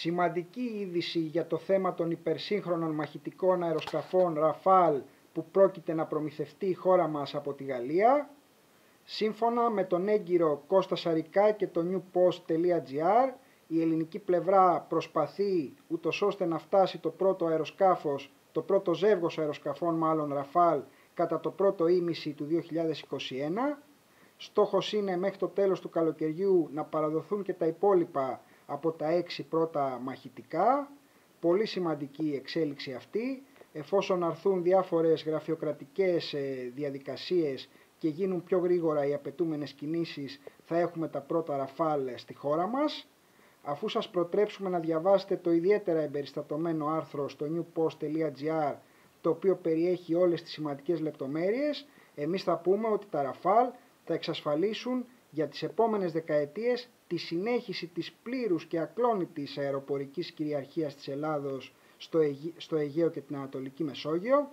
Σημαντική είδηση για το θέμα των υπερσύγχρονων μαχητικών αεροσκαφών Ραφάλ που πρόκειται να προμηθευτεί η χώρα μας από τη Γαλλία. Σύμφωνα με τον έγκυρο Κώστα Σαρικά και το newpost.gr, η ελληνική πλευρά προσπαθεί ούτως ώστε να φτάσει το πρώτο αεροσκάφος, το πρώτο ζεύγος αεροσκαφών μάλλον Ραφάλ, κατά το πρώτο ήμιση του 2021. Στόχος είναι μέχρι το τέλος του καλοκαιριού να παραδοθούν και τα υπόλοιπα από τα έξι πρώτα μαχητικά. Πολύ σημαντική η εξέλιξη αυτή. Εφόσον αρθούν διάφορες γραφειοκρατικές ε, διαδικασίες και γίνουν πιο γρήγορα οι απαιτούμενες κινήσεις, θα έχουμε τα πρώτα ραφάλ στη χώρα μας. Αφού σας προτρέψουμε να διαβάσετε το ιδιαίτερα εμπεριστατωμένο άρθρο στο newpost.gr, το οποίο περιέχει όλες τις σημαντικές λεπτομέρειες, εμείς θα πούμε ότι τα ραφάλ θα εξασφαλίσουν για τις επόμενες δεκαετίες τη συνέχιση της πλήρους και ακλόνητης αεροπορικής κυριαρχίας της Ελλάδος στο, Αιγαίο και την Ανατολική Μεσόγειο